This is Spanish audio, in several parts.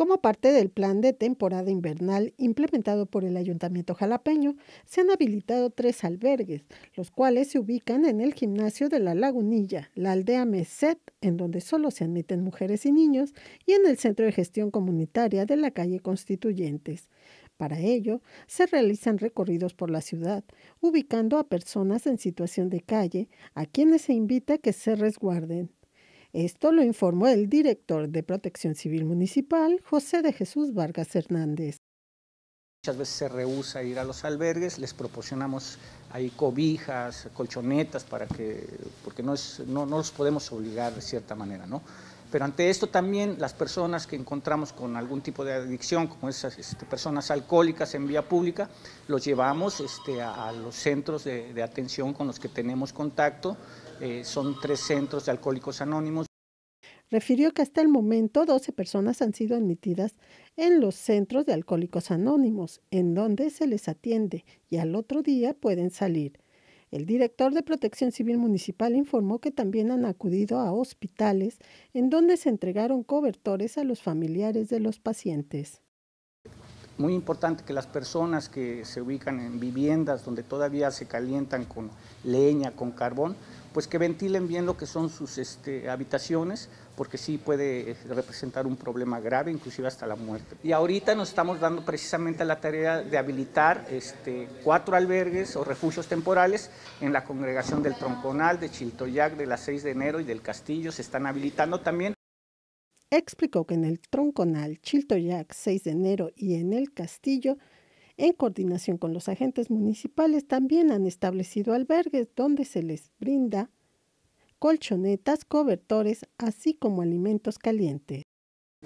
Como parte del plan de temporada invernal implementado por el Ayuntamiento jalapeño, se han habilitado tres albergues, los cuales se ubican en el gimnasio de la Lagunilla, la aldea Meset, en donde solo se admiten mujeres y niños, y en el Centro de Gestión Comunitaria de la calle Constituyentes. Para ello, se realizan recorridos por la ciudad, ubicando a personas en situación de calle, a quienes se invita a que se resguarden. Esto lo informó el director de Protección Civil Municipal, José de Jesús Vargas Hernández. Muchas veces se rehúsa ir a los albergues, les proporcionamos ahí cobijas, colchonetas, para que, porque no, es, no, no los podemos obligar de cierta manera, ¿no? Pero ante esto también las personas que encontramos con algún tipo de adicción, como esas este, personas alcohólicas en vía pública, los llevamos este, a, los centros de, atención con los que tenemos contacto. Eh, son tres centros de alcohólicos anónimos. Refirió que hasta el momento 12 personas han sido admitidas en los centros de alcohólicos anónimos, en donde se les atiende y al otro día pueden salir. El director de Protección Civil Municipal informó que también han acudido a hospitales en donde se entregaron cobertores a los familiares de los pacientes. Muy importante que las personas que se ubican en viviendas donde todavía se calientan con leña, con carbón, pues que ventilen bien lo que son sus este, habitaciones, porque sí puede eh, representar un problema grave, inclusive hasta la muerte. Y ahorita nos estamos dando precisamente la tarea de habilitar este, cuatro albergues o refugios temporales en la congregación del Tronconal, de Chiltoyac, de la 6 de enero y del Castillo, se están habilitando también. Explicó que en el Tronconal, Chiltoyac, 6 de enero y en el Castillo en coordinación con los agentes municipales, también han establecido albergues donde se les brinda colchonetas, cobertores, así como alimentos calientes.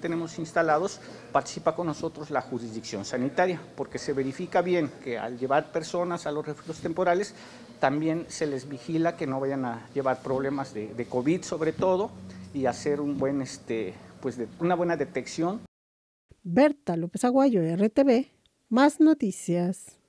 Tenemos instalados, participa con nosotros la jurisdicción sanitaria, porque se verifica bien que al llevar personas a los refugios temporales, también se les vigila que no vayan a llevar problemas de, de COVID sobre todo, y hacer un buen, este, pues de, una buena detección. Berta López Aguayo, RTV, más noticias.